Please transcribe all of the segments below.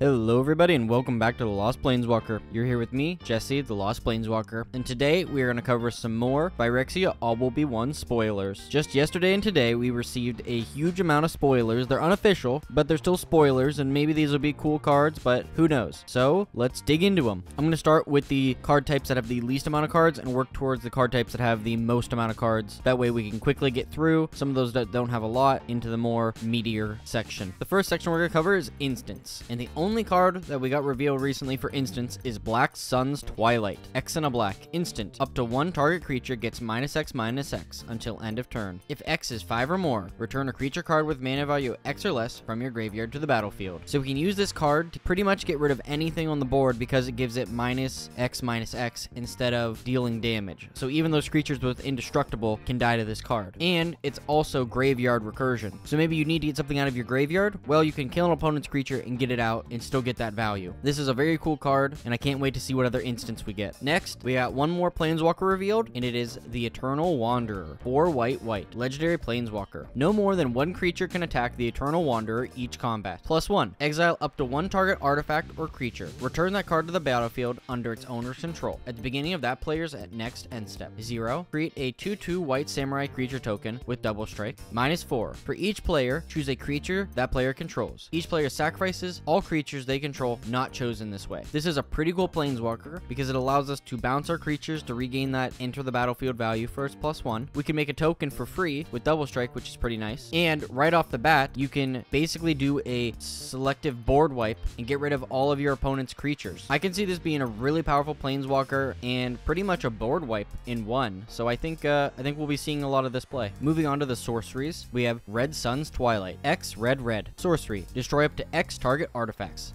Hello, everybody, and welcome back to The Lost Planeswalker. You're here with me, Jesse, The Lost Planeswalker, and today we are going to cover some more Phyrexia All Will Be One spoilers. Just yesterday and today, we received a huge amount of spoilers. They're unofficial, but they're still spoilers, and maybe these will be cool cards, but who knows? So, let's dig into them. I'm going to start with the card types that have the least amount of cards and work towards the card types that have the most amount of cards. That way, we can quickly get through some of those that don't have a lot into the more meatier section. The first section we're going to cover is Instants, and the only card that we got revealed recently for instance, is Black Sun's Twilight. X and a black. Instant. Up to one target creature gets minus X minus X until end of turn. If X is 5 or more, return a creature card with mana value X or less from your graveyard to the battlefield. So we can use this card to pretty much get rid of anything on the board because it gives it minus X minus X instead of dealing damage. So even those creatures with indestructible can die to this card. And it's also graveyard recursion. So maybe you need to get something out of your graveyard? Well, you can kill an opponent's creature and get it out and still get that value. This is a very cool card, and I can't wait to see what other instance we get. Next, we got one more Planeswalker revealed, and it is the Eternal Wanderer. Four white, white. Legendary Planeswalker. No more than one creature can attack the Eternal Wanderer each combat. Plus one. Exile up to one target artifact or creature. Return that card to the battlefield under its owner's control. At the beginning of that player's at next end step. Zero. Create a 2-2 white samurai creature token with double strike. Minus four. For each player, choose a creature that player controls. Each player sacrifices all creatures they control not chosen this way. This is a pretty cool planeswalker because it allows us to bounce our creatures to regain that enter the battlefield value for its plus one. We can make a token for free with double strike, which is pretty nice. And right off the bat, you can basically do a selective board wipe and get rid of all of your opponent's creatures. I can see this being a really powerful planeswalker and pretty much a board wipe in one. So I think uh, I think we'll be seeing a lot of this play. Moving on to the sorceries, we have Red Sun's Twilight. X red red. Sorcery. Destroy up to X target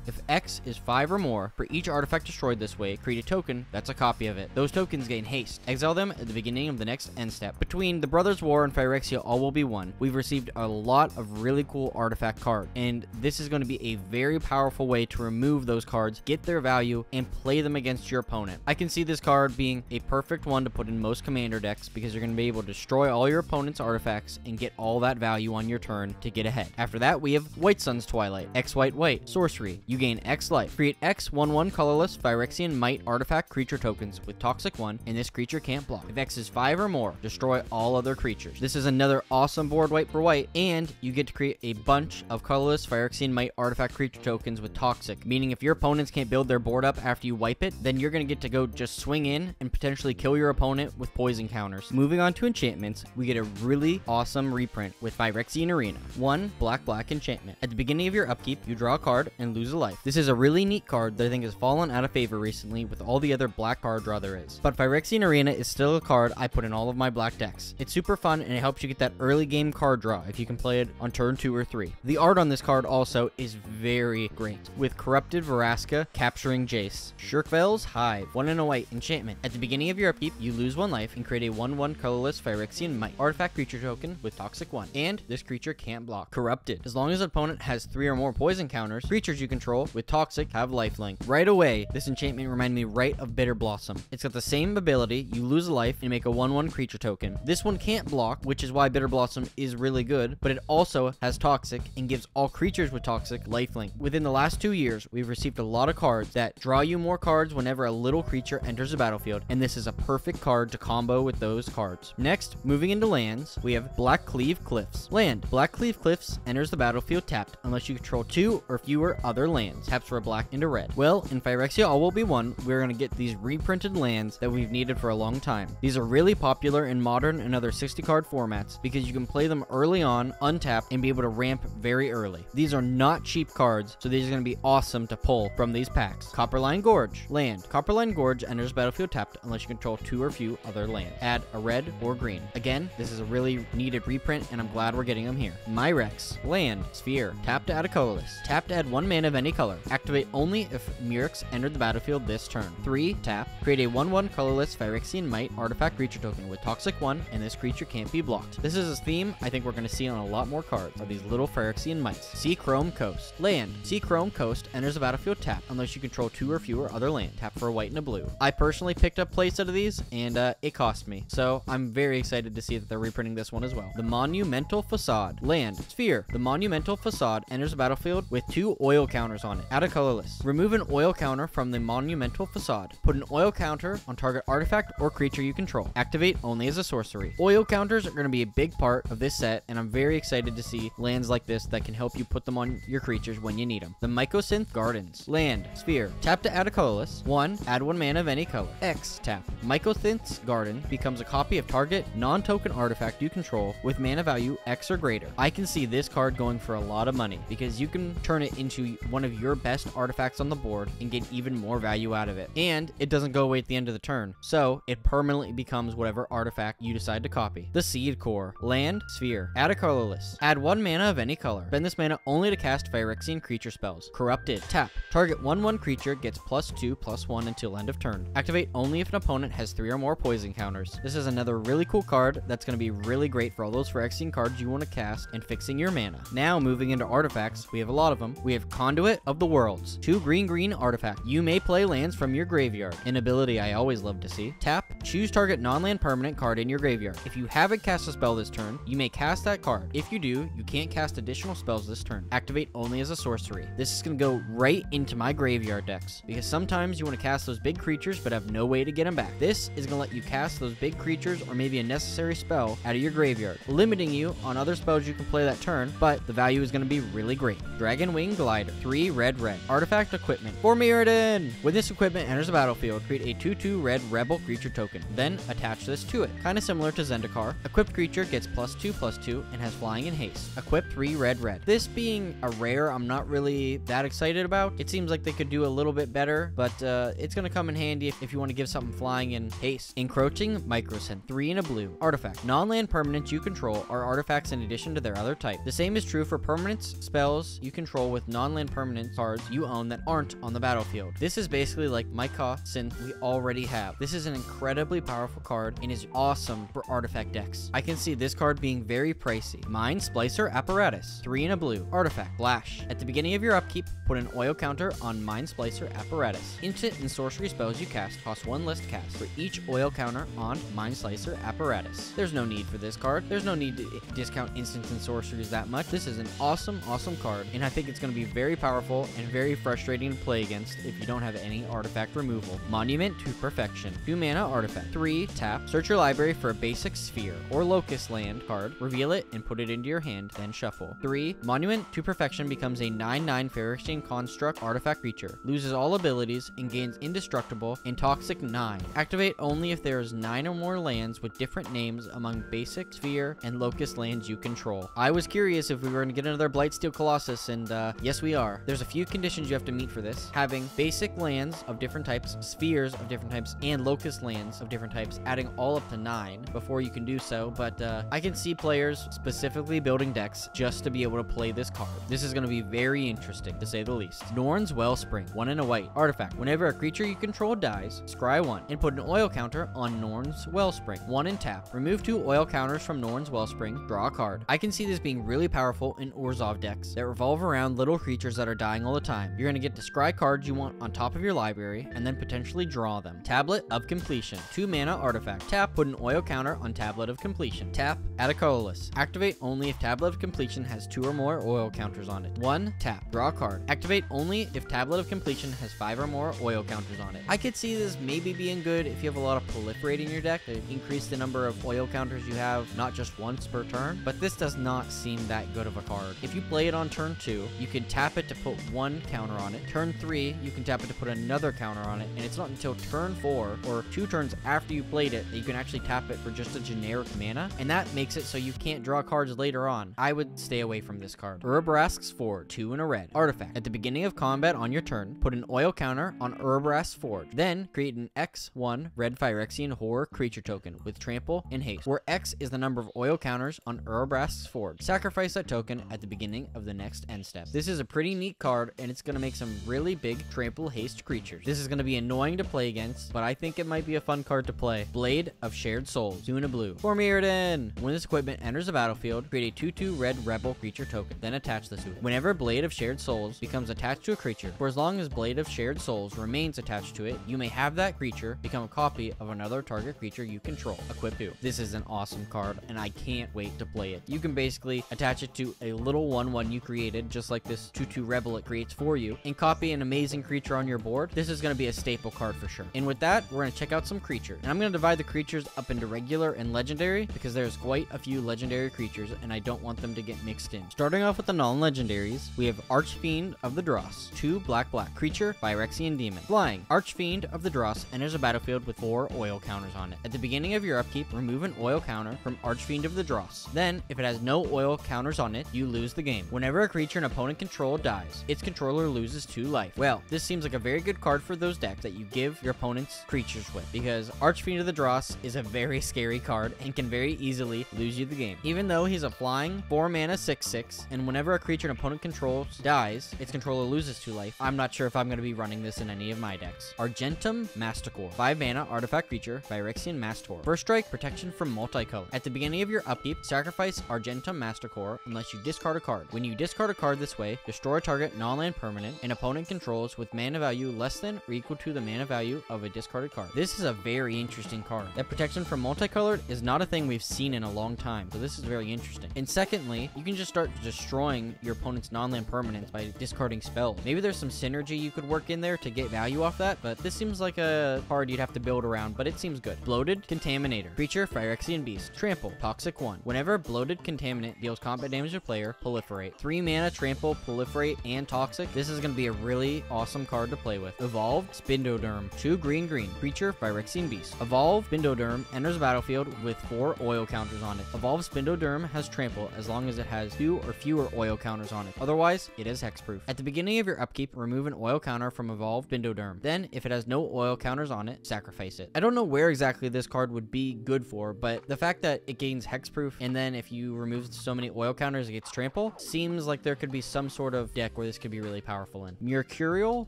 If X is 5 or more, for each artifact destroyed this way, create a token that's a copy of it. Those tokens gain haste. Exile them at the beginning of the next end step. Between the Brothers War and Phyrexia All Will Be One, we've received a lot of really cool artifact cards, and this is going to be a very powerful way to remove those cards, get their value, and play them against your opponent. I can see this card being a perfect one to put in most commander decks because you're going to be able to destroy all your opponent's artifacts and get all that value on your turn to get ahead. After that, we have White Sun's Twilight. X White White. Sorcery. You gain X life. Create X 1 1 colorless Phyrexian Mite artifact creature tokens with Toxic 1, and this creature can't block. If X is 5 or more, destroy all other creatures. This is another awesome board wipe for white, and you get to create a bunch of colorless Phyrexian Mite artifact creature tokens with Toxic, meaning if your opponents can't build their board up after you wipe it, then you're going to get to go just swing in and potentially kill your opponent with poison counters. Moving on to enchantments, we get a really awesome reprint with Phyrexian Arena. One black black enchantment. At the beginning of your upkeep, you draw a card and lose a life. This is a really neat card that I think has fallen out of favor recently with all the other black card draw there is. But Phyrexian Arena is still a card I put in all of my black decks. It's super fun and it helps you get that early game card draw if you can play it on turn 2 or 3. The art on this card also is very great, with Corrupted Vraska capturing Jace. Skrelv's Hive, 1 and a white enchantment. At the beginning of your upkeep, you lose 1 life and create a 1-1 colorless Phyrexian Mite artifact creature token with Toxic 1. And this creature can't block. Corrupted. As long as an opponent has 3 or more poison counters, creatures you control with Toxic have lifelink. Right away, this enchantment reminded me right of Bitterblossom. It's got the same ability, you lose a life and make a 1-1 creature token. This one can't block, which is why Bitterblossom is really good, but it also has Toxic and gives all creatures with Toxic lifelink. Within the last two years, we've received a lot of cards that draw you more cards whenever a little creature enters the battlefield, and this is a perfect card to combo with those cards. Next, moving into lands, we have Blackcleave Cliffs. Land. Blackcleave Cliffs enters the battlefield tapped unless you control two or fewer other lands. Taps for a black into red. Well, in Phyrexia All Will Be One, we're going to get these reprinted lands that we've needed for a long time. These are really popular in modern and other 60 card formats because you can play them early on, untapped, and be able to ramp very early. These are not cheap cards, so these are going to be awesome to pull from these packs. Copperline Gorge. Land. Copperline Gorge enters battlefield tapped unless you control two or few other lands. Add a red or green. Again, this is a really needed reprint, and I'm glad we're getting them here. Mirrex. Land. Sphere. Tap to add a colorless. Tap to add one mana of any color. Activate only if Mirrex entered the battlefield this turn. 3. Tap. Create a 1-1 colorless Phyrexian Mite artifact creature token with Toxic 1, and this creature can't be blocked. This is a theme I think we're going to see on a lot more cards, are these little Phyrexian Mites. Seachrome Coast. Land. Seachrome Coast enters the battlefield tapped unless you control two or fewer other land. Tap for a white and a blue. I personally picked up playset of these, and uh, it cost me. So I'm very excited to see that they're reprinting this one as well. The Monumental Facade. Land. Sphere. The Monumental Facade enters the battlefield with two oil counters on it. Add a color list. Remove an oil counter from the monumental facade. Put an oil counter on target artifact or creature you control. Activate only as a sorcery. Oil counters are going to be a big part of this set, and I'm very excited to see lands like this that can help you put them on your creatures when you need them. The Mycosynth Gardens. Land, sphere. Tap to add a colorless. 1. Add 1 mana of any color. X. Tap. Mycosynth's Garden becomes a copy of target non-token artifact you control with mana value X or greater. I can see this card going for a lot of money because you can turn it into one of your best artifacts on the board and get even more value out of it. And it doesn't go away at the end of the turn, so it permanently becomes whatever artifact you decide to copy. The Seed Core. Land, sphere. Add a colorless. Add one mana of any color. Spend this mana only to cast Phyrexian creature spells. Corrupted. Tap. Target 1-1 creature gets plus 2, plus 1 until end of turn. Activate only if an opponent has 3 or more poison counters. This is another really cool card that's going to be really great for all those Phyrexian cards you want to cast and fixing your mana. Now, moving into artifacts, we have a lot of them. We have Conduit of the Worlds. Two green-green artifact. You may play lands from your graveyard. An ability I always love to see. Tap. Choose target non-land permanent card in your graveyard. If you haven't cast a spell this turn, you may cast that card. If you do, you can't cast additional spells this turn. Activate only as a sorcery. This is going to go right into my graveyard decks because sometimes you want to cast those big creatures but have no way to get them back. This is going to let you cast those big creatures or maybe a necessary spell out of your graveyard, limiting you on other spells you can play that turn, but the value is going to be really great. Dragonwing Glider, 3 red red. Artifact equipment for Mirrodin. When this equipment enters the battlefield, create a 2-2 red rebel creature token. Then attach this to it. Kind of similar to Zendikar. Equipped creature gets plus 2 plus 2 and has flying and haste. Equip 3 red red. This being a rare, I'm not really that excited about. It seems like they could do a little bit better, but uh, it's to come in handy if, if you want to give something flying and haste. Encroaching Mycosynth, 3 in a blue. Artifact. Non-land permanents you control are artifacts in addition to their other type. The same is true for permanents, spells you control with non-land permanent cards you own that aren't on the battlefield. This is basically like Mycosynth we already have. This is an incredibly powerful card and is awesome for artifact decks. I can see this card being very pricey. Mindsplicer Apparatus, 3 in a blue. Artifact, Flash. At the beginning of your upkeep, put an oil counter on Mindsplicer Apparatus. Instant and sorcery spells you cast cost one list cast for each oil counter on Mind Slicer Apparatus. There's no need for this card. There's no need to discount instants and sorceries that much. This is an awesome, awesome card, and I think it's going to be very powerful and very frustrating to play against if you don't have any artifact removal. Monument to Perfection. 2 mana artifact. 3 tap. Search your library for a basic sphere or locust land card, reveal it, and put it into your hand, then shuffle. 3 Monument to Perfection becomes a 9-9 Phyrexian construct artifact creature, loses all abilities, and gains indestructible and toxic 9. Activate only if there is 9 or more lands with different names among basic, sphere, and locust lands you control. I was curious if we were going to get another Blightsteel Colossus, and uh, yes we are. There's a few conditions you have to meet for this. Having basic lands of different types, spheres of different types, and locust lands of different types, adding all up to 9 before you can do so, but uh, I can see players specifically building decks just to be able to play this card. This is going to be very interesting, to say the least. Norn's Wellspring, 1 in a white. Artifact. Whenever a creature you control dies, scry 1, and put an oil counter on Norn's Wellspring. 1 in tap. Remove 2 oil counters from Norn's Wellspring, draw a card. I can see this being really powerful in Orzhov decks that revolve around little creatures that are dying all the time. You're going to get to scry cards you want on top of your library, and then potentially draw them. Tablet of Compleation. 2 mana artifact. Tap, put an oil counter on Tablet of Compleation. Tap, add a colorless. Activate only if Tablet of Compleation has 2 or more oil counters on it. 1. Tap, draw a card. Activate only if Tablet of Compleation has 5 or more oil counters on it. I could see this maybe being good if you have a lot of proliferate in your deck to increase the number of oil counters you have, not just once per turn, but this does not seem that good of a card. If you play it on turn 2, you can tap it to put one counter on it. Turn 3, you can tap it to put another counter on it, and it's not until turn 4, or two turns after you played it, that you can actually tap it for just a generic mana, and that makes it so you can't draw cards later on. I would stay away from this card. Urabrask's Forge, 2 in a red. Artifact. At the beginning of combat on your turn, put an oil counter on Urabrask's Forge. Then, create an X1 red Phyrexian horror creature token with trample and haste, where X is the number of oil counters on Urabrask's Forge. Sacrifice that token at the beginning of the next end step. This is a pretty neat card, and it's going to make some really big trample haste creatures. This is going to be annoying to play against, but I think it might be a fun card to play. Blade of Shared Souls. Two in a blue. For Mirrodin. When this equipment enters the battlefield, create a 2-2 red rebel creature token. Then attach this to it. Whenever Blade of Shared Souls becomes attached to a creature, for as long as Blade of Shared Souls remains attached to it, you may have that creature become a copy of another target creature you control. Equip 2. This is an awesome card, and I can't wait to play it. You can basically attach it to a little 1-1 you created, just like this 2-2 rebel it creates for you, and copy an amazing creature on your board. This is going to be a staple card for sure. And with that, we're going to check out some creatures. And I'm going to divide the creatures up into regular and legendary because there's quite a few legendary creatures and I don't want them to get mixed in. Starting off with the non-legendaries, we have Archfiend of the Dross, 2 black black creature, Phyrexian Demon. Flying, Archfiend of the Dross enters a battlefield with 4 oil counters on it. At the beginning of your upkeep, remove an oil counter from Archfiend of the Dross. Then, if it has no oil counters on it, you lose the game. Whenever a creature an opponent control dies, its controller loses 2 life. Well, this seems like a very good card for those decks that you give your opponent's creatures with, because Archfiend of the Dross is a very scary card and can very easily lose you the game. Even though he's a flying 4 mana 6-6, and whenever a creature an opponent controls dies, its controller loses 2 life, I'm not sure if I'm going to be running this in any of my decks. Argentum Masticore, 5 mana artifact creature, Phyrexian Mastor. First strike, protection from multicolor. At the beginning of your upkeep, sacrifice Argentum Masticore unless you discard a card. When you discard a card this way, destroy a target non-land permanent an opponent controls with mana value less than or equal to the mana value of a discarded card. This is a very interesting card. That protection from multicolored is not a thing we've seen in a long time, so this is very interesting. And secondly, you can just start destroying your opponent's non-land permanents by discarding spells. Maybe there's some synergy you could work in there to get value off that, but this seems like a card you'd have to build around, but it seems good. Bloated Contaminator. Creature, Phyrexian Beast. Trample. Toxic 1. Whenever Bloated Contaminant deals combat damage to player, proliferate. 3 mana, Trample, Proliferate, and Toxic. This is going to be a really awesome card to play with. Evolved Spinoderm. 2 green green. Creature, by Phyrexian Beast. Evolved Spinoderm enters the battlefield with 4 oil counters on it. Evolved Spinoderm has Trample as long as it has 2 or fewer oil counters on it. Otherwise, it is hexproof. At the beginning of your upkeep, remove an oil counter from Evolved Spinoderm. Then, if it has no oil counters on it, sacrifice it. I don't know where exactly this card would be good for, but the fact that it gains hexproof and then if you remove so many oil counters, it gets trample, seems like there could be some sort of deck where this could be really powerful in. Mercurial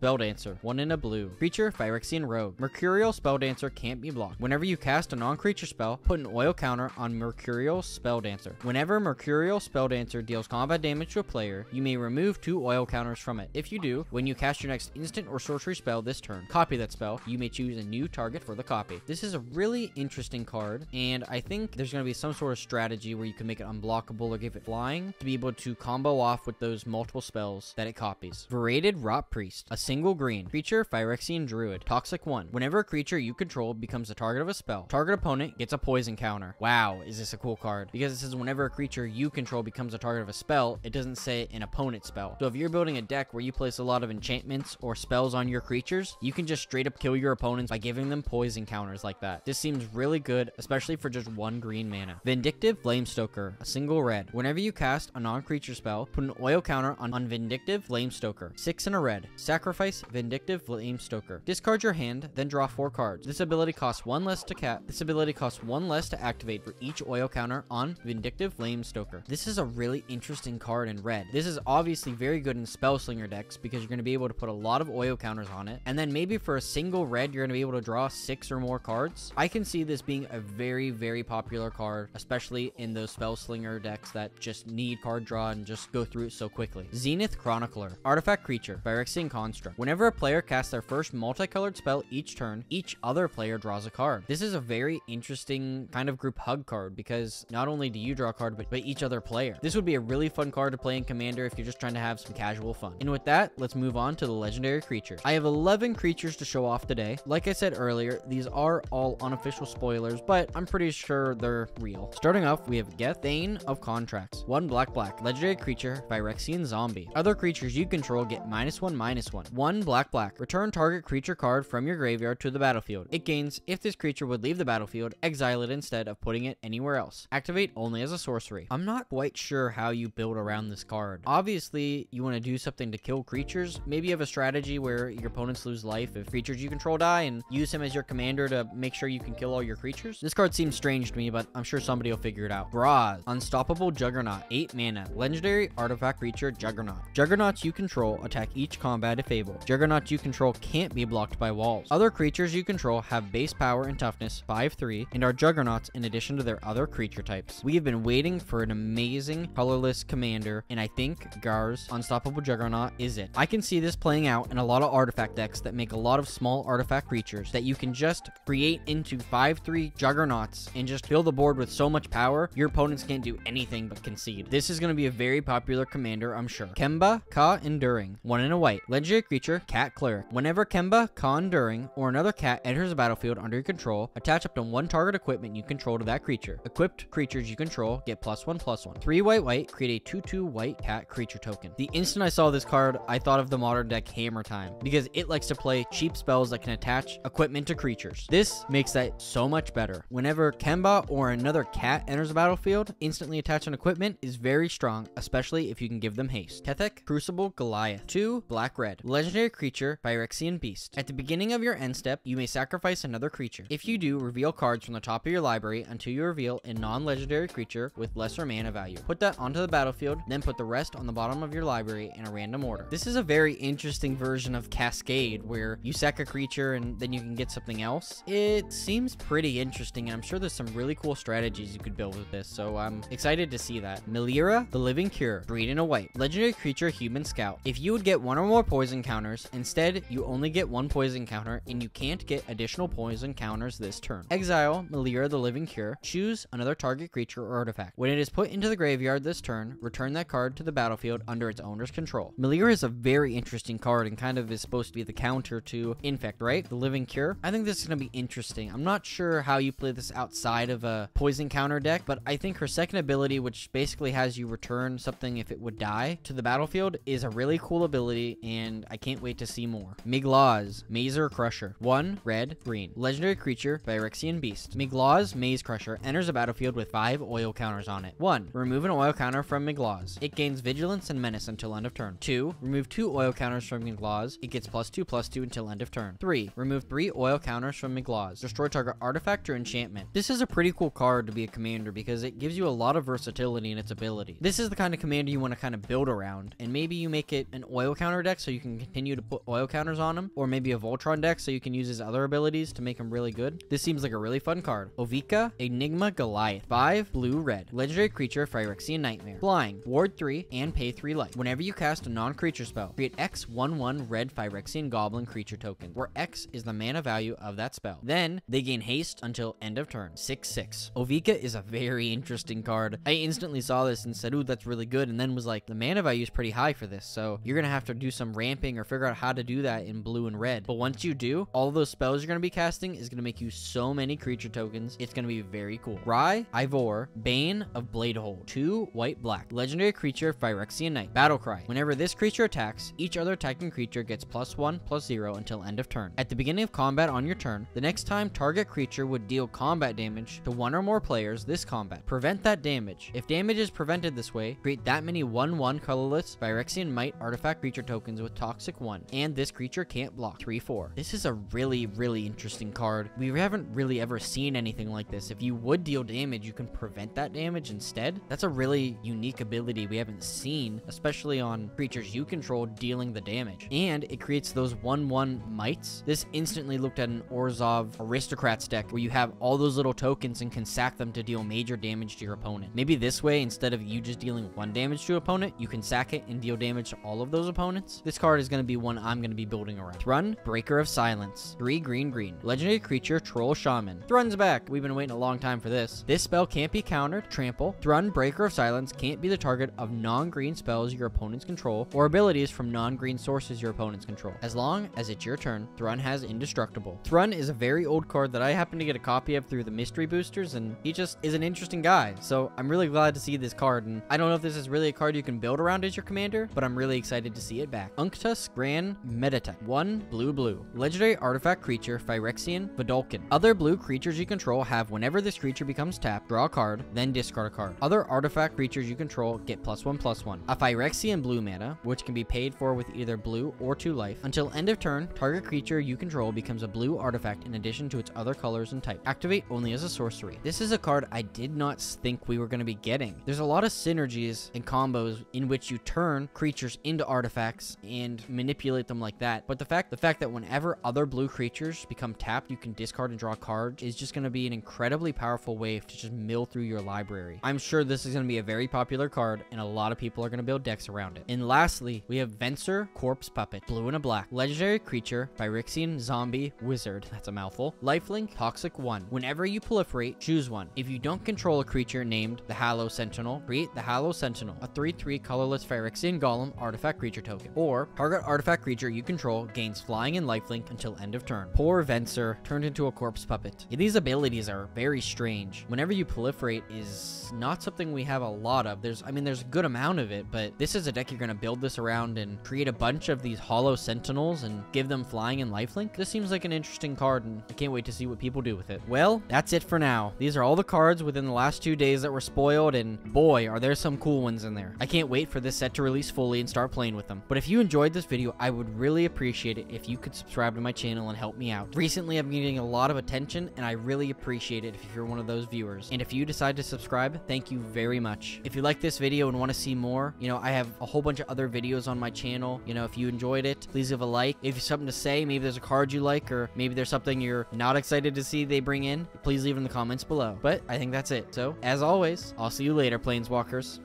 Spelldancer, one in a blue. Creature, Phyrexian Rogue. Mercurial Spelldancer can't be blocked. Whenever you cast a non-creature spell, put an oil counter on Mercurial Spelldancer. Whenever Mercurial Spelldancer deals combat damage to a player, you may remove two oil counters from it. If you do, when you cast your next instant or sorcery spell this turn, copy that spell. You may choose a new target for the copy. This is a really interesting card, and I think there's going to be some sort of strategy where you can make it unblockable or give it flying to be able to combo off with those multiple spells that it copies. Venerated Rotpriest, a single green creature, Phyrexian Druid, Toxic 1. Whenever a creature you control becomes the target of a spell, target opponent gets a poison counter. Wow, is this a cool card? Because it says whenever a creature you control becomes a target of a spell, it doesn't say an opponent spell. So if you're building a deck where you place a lot of enchantments or spells on your creatures, you can just straight up kill your opponents by giving them poison counters like that. This seems really good, especially for just one green mana. Vindictive Flamestoker, a single red. Whenever you cast a non-creature spell, put an oil counter on, on Vindictive Flamestoker. Six in a red. Sacrifice Vindictive Flamestoker. Discard your hand, then draw four cards. This ability costs one less to cat. This ability costs one less to activate for each oil counter on Vindictive Flamestoker. This is a really interesting card in red. This is obviously very good in Spellslinger decks because you're going to be able to put a lot of oil counters on it. And then maybe for a single red, you're going to be able to draw six or more cards. I can see this being a very, very popular card, especially in those Spellslinger decks that just need card draw and just go through it so quickly. Zenith Chronicler, artifact creature, Phyrexian Construct. Whenever a player casts their first multicolored spell each turn, each other player draws a card. This is a very interesting kind of group hug card because not only do you draw a card, but, but each other player. This would be a really fun card to play in Commander if you're just trying to have some casual fun. And with that, let's move on to the legendary creatures. I have 11 creatures to show off today. Like I said earlier, these are all unofficial spoilers, but I'm pretty sure they're real. Starting off, we have Geth, Thane of Contracts. One black black, legendary creature, Phyrexian Zombie. Other creatures you control get minus one, minus one. One black black, return target creature card from your graveyard to the battlefield. It gains if this creature would leave the battlefield, exile it instead of putting it anywhere else. Activate only as a sorcery. I'm not quite sure how you build around this card. Obviously, you want to do something to kill creatures. Maybe you have a strategy where your opponents lose life if creatures you control die and use him as your commander to make sure you can kill all your creatures. This card seems strange to me, but I'm sure somebody will figure it out. Braz, Unstoppable Juggernaut, 8 mana, legendary artifact creature Juggernaut. Juggernauts you control attack each combat if able. Juggernauts you control can't be blocked by walls. Other creatures you control have base power and toughness 5-3 and are juggernauts in addition to their other creature types. We have been waiting for an amazing colorless commander, and I think Gar's Unstoppable Juggernaut is it. I can see this playing out in a lot of artifact decks that make a lot of small artifact creatures that you can just create into 5-3 juggernauts and just fill the board with so much power, your opponents can't do anything but concede. This is going to be a very popular commander, I'm sure. Kemba Kha Enduring, one in a white. Legendary creature, Cat Cleric. Whenever Kemba Kha Enduring or another cat enters the battlefield under your control, attach up to one target equipment you control to that creature. Equipped creatures you control get plus one plus one. Three white white, create a 2-2 white cat creature token. The instant I saw this card, I thought of the modern deck Hammer Time because it likes to play cheap spells that can attach equipment to creatures. This makes that so much better. Whenever Kemba or another cat enters the battlefield, instantly attach an equipment is very strong, especially if you can give them haste. Kethek Crucible Goliath. 2 black red. Legendary creature Phyrexian Beast. At the beginning of your end step, you may sacrifice another creature. If you do, reveal cards from the top of your library until you reveal a non-legendary creature with lesser mana value. Put that onto the battlefield, then put the rest on the bottom of your library in a random order. This is a very interesting version of Cascade where you sack a creature and then you can get something else. It seems pretty interesting and I'm sure there's some really cool strategies you could build with this, so I'm excited to see that. Melira, the Living Cure, breed in a white. Legendary creature Creature human Scout. If you would get one or more poison counters, instead you only get one poison counter and you can't get additional poison counters this turn. Exile Melira, the Living Cure. Choose another target creature or artifact. When it is put into the graveyard this turn, return that card to the battlefield under its owner's control. Melira is a very interesting card and kind of is supposed to be the counter to Infect, right? The Living Cure. I think this is going to be interesting. I'm not sure how you play this outside of a poison counter deck, but I think her second ability, which basically has you return something if it would die to the battlefield, is a really cool ability, and I can't wait to see more. Migloz, Mazer Crusher. 1 red, green. Legendary creature, Phyrexian Beast. Migloz, Maze Crusher, enters a battlefield with 5 oil counters on it. 1. Remove an oil counter from Migloz. It gains Vigilance and Menace until end of turn. 2. Remove 2 oil counters from Migloz. It gets plus 2 plus 2 until end of turn. 3. Remove 3 oil counters from Migloz. Destroy target artifact or enchantment. This is a pretty cool card to be a commander because it gives you a lot of versatility in its ability. This is the kind of commander you want to kind of build around, and maybe you make it an oil counter deck so you can continue to put oil counters on him, or maybe a Voltron deck so you can use his other abilities to make him really good. This seems like a really fun card. Ovika, Enigma Goliath. 5 blue red. Legendary creature Phyrexian Nightmare. Flying, ward 3, and pay 3 life. Whenever you cast a non-creature spell, create X 1 1 red Phyrexian Goblin creature token, where X is the mana value of that spell. Then they gain haste until end of turn. 6 6. Ovika is a very interesting card. I instantly saw this and said, ooh, that's really good, and then was like, the mana value is pretty high for this, so you're gonna have to do some ramping or figure out how to do that in blue and red. But once you do, all those spells you're gonna be casting is gonna make you so many creature tokens. It's gonna be very cool. Ria, Ivor, Bane of Bladehold. 2 white black. Legendary creature Phyrexian Knight. Battle Cry. Whenever this creature attacks, each other attacking creature gets plus 1 plus 0 until end of turn. At the beginning of combat on your turn, the next time target creature would deal combat damage to one or more players this combat. Prevent that damage. If damage is prevented this way, create that many 1-1 colorless Phyrexian Mite artifact creature tokens with Toxic 1, and this creature can't block 3-4. This is a really, really interesting card. We haven't really ever seen anything like this. If you would deal damage, you can prevent that damage instead. That's a really unique ability we haven't seen, especially on creatures you control dealing the damage. And it creates those 1-1 mites. This instantly looked at an Orzhov Aristocrats deck where you have all those little tokens and can sack them to deal major damage to your opponent. Maybe this way, instead of you just dealing one damage to opponent, you can sack it and deal damage to all of those opponents. This card is going to be one I'm going to be building around. Thrun, Breaker of Silence. 3 green green. Legendary creature, Troll Shaman. Thrun's back. We've been waiting a long time for this. This spell can't be countered. Trample. Thrun, Breaker of Silence can't be the target of non-green spells your opponents control or abilities from non-green sources your opponents control. As long as it's your turn, Thrun has Indestructible. Thrun is a very old card that I happen to get a copy of through the mystery boosters and he just is an interesting guy. So I'm really glad to see this card and I don't know if this is really a card you can build around as your commander, but I'm really excited to see it back. Unctus Grand Metatect. 1 blue blue. Legendary artifact creature Phyrexian Vedalken. Other blue creatures you control have whenever this creature becomes tapped, draw a card, then discard a card. Other artifact creatures you control get plus 1 plus 1. A Phyrexian blue mana, which can be paid for with either blue or 2 life. Until end of turn, target creature you control becomes a blue artifact in addition to its other colors and type. Activate only as a sorcery. This is a card I did not think we were going to be getting. There's a lot of synergies and combos in which you turn creatures into artifacts and manipulate them like that. But the fact the fact that whenever other blue creatures become tapped, you can discard and draw cards, is just going to be an incredibly powerful way to just mill through your library. I'm sure this is going to be a very popular card, and a lot of people are going to build decks around it. And lastly, we have Venser Corpse Puppet, blue and a black. Legendary creature, Phyrexian Zombie Wizard. That's a mouthful. Lifelink, Toxic 1. Whenever you proliferate, choose one. If you don't control a creature named the Hollow Sentinel, create the Hollow Sentinel, a 3-3 colorless Phyrexian Golem artifact creature token. Or, target artifact creature you control gains flying and lifelink until end of turn. Poor Venser turned into a corpse puppet. These abilities are very strange. Whenever you proliferate is not something we have a lot of. There's, I mean, there's a good amount of it, but this is a deck you're going to build this around and create a bunch of these hollow sentinels and give them flying and lifelink. This seems like an interesting card, and I can't wait to see what people do with it. Well, that's it for now. These are all the cards within the last two days that were spoiled, and boy, are there some cool ones in there. I can't wait for this set to release fully and start playing with them. But if you enjoyed this video, I would really appreciate it if you could subscribe to my channel and help me out. Recently, I've been getting a lot of attention, and I really appreciate it if you're one of those viewers. And if you decide to subscribe, thank you very much. If you like this video and want to see more, you know, I have a whole bunch of other videos on my channel. You know, if you enjoyed it, please give a like. If you have something to say, maybe there's a card you like, or maybe there's something you're not excited to see they bring in, please leave it in the comments below. But I think that's it. So, as always, I'll see you later, Planeswalkers.